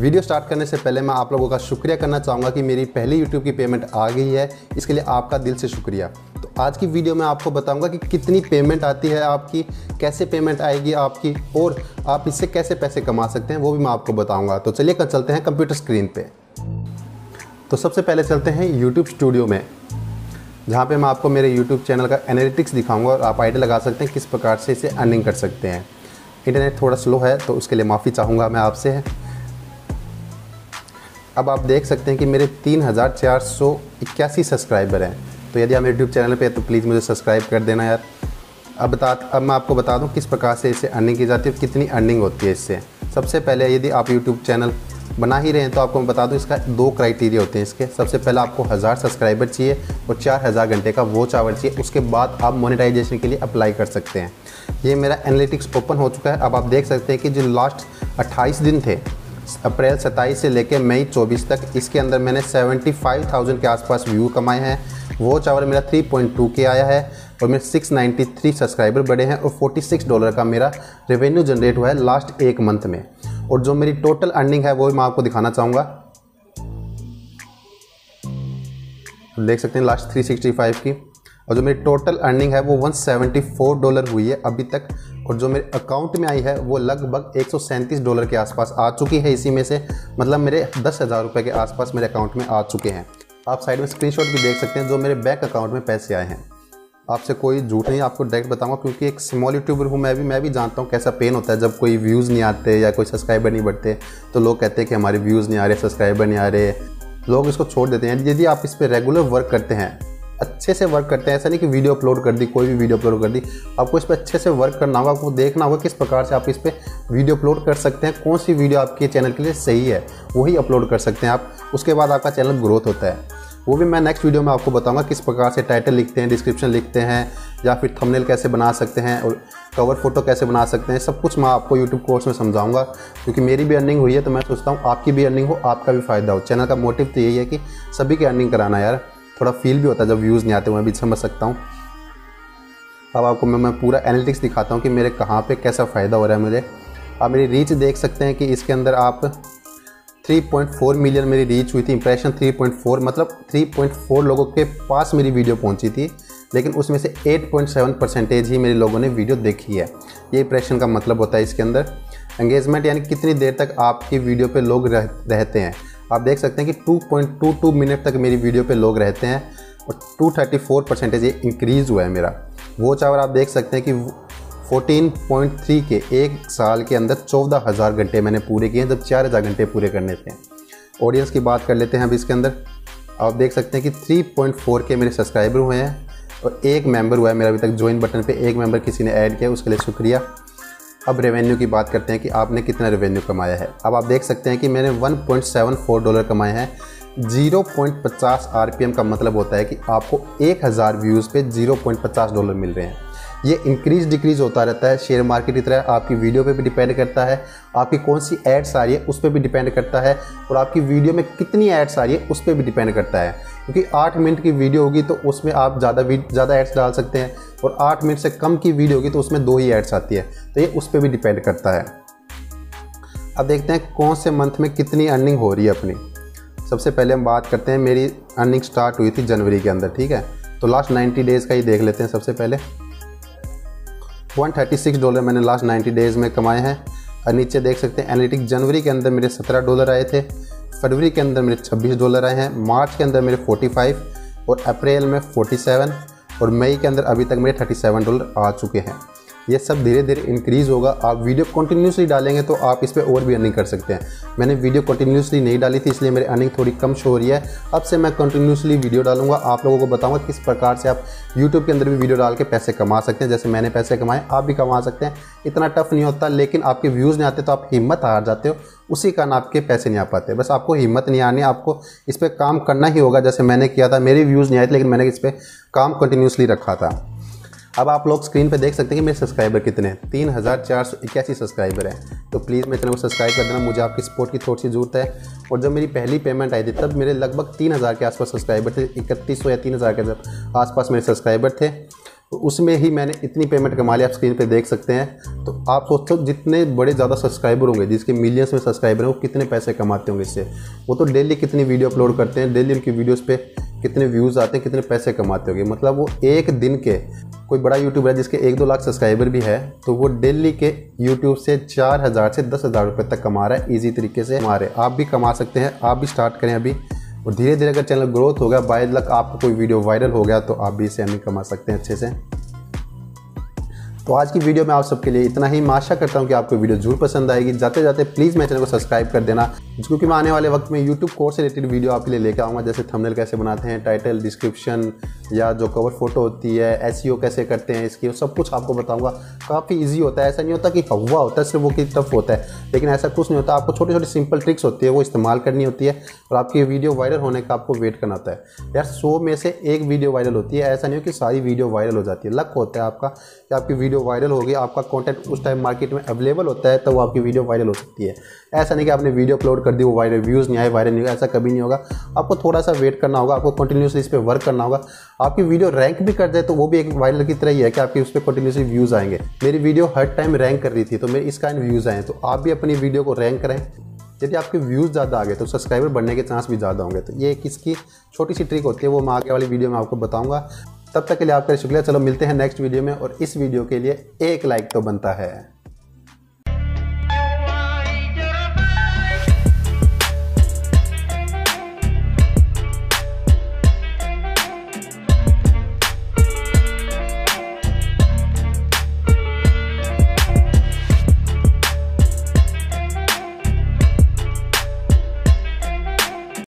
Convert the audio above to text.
Video start करने से पहले मैं आप लोगों का शुक्रिया करना चाहूँगा कि मेरी पहली यूट्यूब की पेमेंट आ गई है। इसके लिए आपका दिल से शुक्रिया। तो आज की वीडियो में आपको बताऊँगा कि कितनी पेमेंट आती है आपकी, कैसे पेमेंट आएगी आपकी, और आप इससे कैसे पैसे कमा सकते हैं, वो भी मैं आपको बताऊँगा। तो चलिए कर चलते हैं कंप्यूटर स्क्रीन पर तो सबसे पहले चलते हैं यूट्यूब स्टूडियो में, जहाँ पे मैं आपको मेरे यूट्यूब चैनल का एनालिटिक्स दिखाऊँगा और आप आइडिया लगा सकते हैं किस प्रकार से इसे अर्निंग कर सकते हैं। इंटरनेट थोड़ा स्लो है तो उसके लिए माफ़ी चाहूँगा मैं आपसे। अब आप देख सकते हैं कि मेरे तीन हज़ार चार सौ इक्यासी सब्सक्राइबर हैं। तो यदि आप यूट्यूब चैनल पे तो प्लीज़ मुझे सब्सक्राइब कर देना यार। अब बता, अब मैं आपको बता दूँ किस प्रकार से इससे अर्निंग की जाती है कितनी अर्निंग होती है इससे। सबसे पहले यदि आप यूट्यूब चैनल बना ही रहे हैं तो आपको मैं बता दूँ इसका दो क्राइटेरिया होते हैं इसके। सबसे पहले आपको हज़ार सब्सक्राइबर चाहिए और चार हज़ार घंटे का वो चावल चाहिए। उसके बाद आप मोनेटाइजेशन के लिए अप्लाई कर सकते हैं। ये मेरा एनालिटिक्स ओपन हो चुका है। अब आप देख सकते हैं कि जो लास्ट अट्ठाईस दिन थे अप्रैल 27 से लेकर मई 24 तक इसके अंदर मैंने 75,000 के आसपास व्यू कमाए हैं। वो चावल मेरा 3.2 के आया है और मेरे 693 सब्सक्राइबर बढ़े हैं और 46 डॉलर का मेरा रेवेन्यू जनरेट हुआ है लास्ट एक मंथ में। और जो मेरी टोटल अर्निंग है वो मैं आपको दिखाना चाहूँगा। देख सकते हैं लास्ट 365 की। और जो मेरी टोटल अर्निंग है वो 174 डॉलर हुई है अभी तक। और जो मेरे अकाउंट में आई है वो लगभग एक सौ सैंतीस डॉलर के आसपास आ चुकी है। इसी में से मतलब मेरे दस हज़ार रुपये के आसपास मेरे अकाउंट में आ चुके हैं। आप साइड में स्क्रीनशॉट भी देख सकते हैं जो मेरे बैंक अकाउंट में पैसे आए हैं। आपसे कोई झूठ नहीं, आपको डायरेक्ट बताऊँगा, क्योंकि एक स्मॉल यूट्यूबर हूँ मैं भी मैं भी जानता हूँ कैसा पेन होता है जब कोई व्यूज़ नहीं आते या कोई सब्सक्राइबर नहीं बढ़ते तो लोग कहते हैं कि हमारे व्यूज़ नहीं आ रहे सब्सक्राइबर नहीं आ रहे। लोग इसको छोड़ देते हैं। यदि आप इस पर रेगुलर वर्क करते हैं अच्छे से वर्क करते हैं। ऐसा नहीं कि वीडियो अपलोड कर दी, कोई भी वीडियो अपलोड कर दी। आपको इस पर अच्छे से वर्क करना होगा, आपको देखना होगा किस प्रकार से आप इस पर वीडियो अपलोड कर सकते हैं। कौन सी वीडियो आपके चैनल के लिए सही है, वही अपलोड कर सकते हैं आप। उसके बाद आपका चैनल ग्रोथ होता है। वो भी मैं नेक्स्ट वीडियो में आपको बताऊँगा किस प्रकार से टाइटल लिखते हैं डिस्क्रिप्शन लिखते हैं, या फिर थंबनेल कैसे बना सकते हैं और कवर फ़ोटो कैसे बना सकते हैं। सब कुछ मैं आपको यूट्यूब कोर्स में समझाऊँगा, क्योंकि मेरी भी अर्निंग हुई है तो मैं सोचता हूँ आपकी भी अर्निंग हो, आपका भी फ़ायदा हो। चैनल का मोटिव तो यही है कि सभी की अर्निंग कराना यार। थोड़ा फील भी होता है जब व्यूज़ नहीं आते मैं भी समझ सकता हूँ। अब आपको मैं मैं पूरा एनालिटिक्स दिखाता हूँ कि मेरे कहाँ पे कैसा फ़ायदा हो रहा है मुझे। आप मेरी रीच देख सकते हैं कि इसके अंदर आप 3.4 मिलियन मेरी रीच हुई थी इंप्रेशन 3.4 मतलब 3.4 लोगों के पास मेरी वीडियो पहुँची थी लेकिन उसमें से 8.7 परसेंटेज ही मेरे लोगों ने वीडियो देखी है। ये इंप्रेशन का मतलब होता है इसके अंदर। एंगेजमेंट यानी कितनी देर तक आपकी वीडियो पे लोग रह, रहते हैं। आप देख सकते हैं कि 2.22 मिनट तक मेरी वीडियो पे लोग रहते हैं और 234 परसेंटेज ये इंक्रीज़ हुआ है मेरा। वो चावर आप देख सकते हैं कि 14.3 के एक साल के अंदर चौदह हज़ार घंटे मैंने पूरे किए हैं, जब चार हज़ार घंटे पूरे करने थे। ऑडियंस की बात कर लेते हैं अब इसके अंदर। आप देख सकते हैं कि 3.4 के मेरे सब्सक्राइबर हुए हैं और एक मेंबर हुआ है मेरा अभी तक ज्वाइन बटन पे, एक मेंबर किसी ने ऐड किया, उसके लिए शुक्रिया। अब रेवेन्यू की बात करते हैं कि आपने कितना रेवेन्यू कमाया है। अब आप देख सकते हैं कि मैंने 1.74 डॉलर कमाए हैं। 0.50 आरपीएम का मतलब होता है कि आपको 1000 व्यूज़ पे 0.50 डॉलर मिल रहे हैं। ये इंक्रीज डिक्रीज होता रहता है। शेयर मार्केट की तरह आपकी वीडियो पे भी डिपेंड करता है। आपकी कौन सी एड्स आ रही है, उस पर भी डिपेंड करता है। और आपकी वीडियो में कितनी एड्स आ रही है, उस पर भी डिपेंड करता है। क्योंकि आठ मिनट की वीडियो होगी तो उसमें आप ज़्यादा ज़्यादा एड्स डाल सकते हैं। और आठ मिनट से कम की वीडियो होगी तो उसमें दो ही एड्स आती है। तो ये उस पर भी डिपेंड करता है। अब देखते हैं कौन से मंथ में कितनी अर्निंग हो रही है अपनी। सबसे पहले हम बात करते हैं, मेरी अर्निंग स्टार्ट हुई थी जनवरी के अंदर, ठीक है? तो लास्ट 90 डेज़ का ही देख लेते हैं सबसे पहले। 136 डॉलर मैंने लास्ट 90 डेज़ में कमाए हैं। और नीचे देख सकते हैं एनालिटिक जनवरी के अंदर मेरे 17 डॉलर आए थे, फरवरी के अंदर मेरे 26 डॉलर आए हैं, मार्च के अंदर मेरे 45 और अप्रैल में 47 और मई के अंदर अभी तक मेरे 37 डॉलर आ चुके हैं। ये सब धीरे धीरे इंक्रीज़ होगा। आप वीडियो कंटिन्यूसली डालेंगे तो आप इस पर और भी अर्निंग कर सकते हैं। मैंने वीडियो कंटिन्यूसली नहीं डाली थी, इसलिए मेरी अर्निंग थोड़ी कम शो हो रही है। अब से मैं कंटिन्यूसली वीडियो डालूँगा। आप लोगों को बताऊँगा किस प्रकार से आप यूट्यूब के अंदर भी वीडियो डाल के पैसे कमा सकते हैं। जैसे मैंने पैसे कमाए, आप भी कमा सकते हैं। इतना टफ नहीं होता, लेकिन आपके व्यूज़ नहीं आते तो आप हिम्मत हार जाते हो। उसी कारण आपके पैसे नहीं आ पाते। बस आपको हिम्मत नहीं आनी, आपको इस पर काम करना ही होगा। जैसे मैंने किया था, मेरे व्यूज़ नहीं आए थे, लेकिन मैंने इस पर काम कंटिन्यूसली रखा था। अब आप लोग स्क्रीन पे देख सकते हैं कि मेरे सब्सक्राइबर कितने हैं। तीन हज़ार चार सौ इक्यासी सब्सक्राइबर हैं। तो प्लीज़ मेरे चैनल को सब्सक्राइब कर देना। मुझे आपकी सपोर्ट की थोड़ी सी ज़रूरत है। और जब मेरी पहली पेमेंट आई थी, तब मेरे लगभग तीन हज़ार के आसपास सब्सक्राइबर थे। इकतीस सौ या तीन हज़ार के आसपास मेरे सब्सक्राइबर थे। उसमें ही मैंने इतनी पेमेंट कमा ली, आप स्क्रीन पे देख सकते हैं। तो आप सोचते हो जितने बड़े ज़्यादा सब्सक्राइबर होंगे, जिसके मिलियंस में सब्सक्राइबर हैं, वो कितने पैसे कमाते होंगे इससे? वो तो डेली कितनी वीडियो अपलोड करते हैं डेली उनकी वीडियोज़ पे कितने व्यूज़ आते हैं, कितने पैसे कमाते होंगे? मतलब वो एक दिन के, कोई बड़ा यूट्यूबर है जिसके एक दो लाख सब्सक्राइबर भी है तो वो डेली के यूट्यूब से चार हज़ार से दस हज़ार रुपये तक कमा रहा है ईजी तरीके से कमा रहे आप भी कमा सकते हैं, आप भी स्टार्ट करें अभी। और धीरे धीरे अगर चैनल ग्रोथ हो गया बाय लक आपका कोई वीडियो वायरल हो गया तो आप भी इसे अर्निंग कमा सकते हैं अच्छे से। तो आज की वीडियो में आप सबके लिए इतना ही। मैं आशा करता हूँ कि आपको वीडियो ज़रूर पसंद आएगी। जाते जाते प्लीज़ मेरे चैनल को सब्सक्राइब कर देना। क्योंकि मैं आने वाले वक्त में यूट्यूब कोर्स से रिलेटेड वीडियो आपके लिए लेकर आऊँगा, जैसे थंबनेल कैसे बनाते हैं टाइटल डिस्क्रिप्शन या जो कवर फ़ोटो होती है एस e कैसे करते हैं, इसकी सब कुछ आपको बताऊँगा। काफ़ी ईजी होता है। ऐसा नहीं होता कि हवा होता है, सिर्फ़ वो कि टफ होता है। लेकिन ऐसा कुछ नहीं होता। आपको छोटी छोटी सिंपल ट्रिक्स होती है, वो इस्तेमाल करनी होती है और आपकी वीडियो वायरल होने का आपको वेट करना होता है। यार, सौ में से एक वीडियो वायरल होती है। ऐसा नहीं हो कि सारी वीडियो वायरल हो जाती है। लक होता है आपका कि आपकी वीडियो वायरल होगी, आपका कॉन्टेंट उस टाइम मार्केट में अवेलेबल होता है तो वो आपकी वीडियो वायरल हो सकती है। ऐसा नहीं कि आपने वीडियो अपलोड कर दी, वो वायरल व्यूज़ नहीं आए वायरल नहीं ऐसा कभी नहीं होगा। आपको थोड़ा सा वेट करना होगा, आपको कंटिन्यूसली इस पर वर्क करना होगा। आपकी वीडियो रैंक भी कर दे तो वो भी एक वायरल की तरह ही है कि आपकी उस पर कंटिन्यूसली व्यूज़ आएँगे। मेरी वीडियो हर टाइम रैंक कर रही थी तो मेरे इस काइंड व्यूज़ आए तो आप भी अपनी वीडियो को रैंक करें। यदि आपके व्यूज़ ज़्यादा आ गए तो सब्सक्राइबर बढ़ने के चांस भी ज़्यादा होंगे। तो ये किसकी छोटी सी ट्रिक होती है, वो मैं आगे वाली वीडियो में आपको बताऊँगा। तब तक के लिए आपका शुक्रिया। चलो मिलते हैं नेक्स्ट वीडियो में, और इस वीडियो के लिए एक लाइक तो बनता है।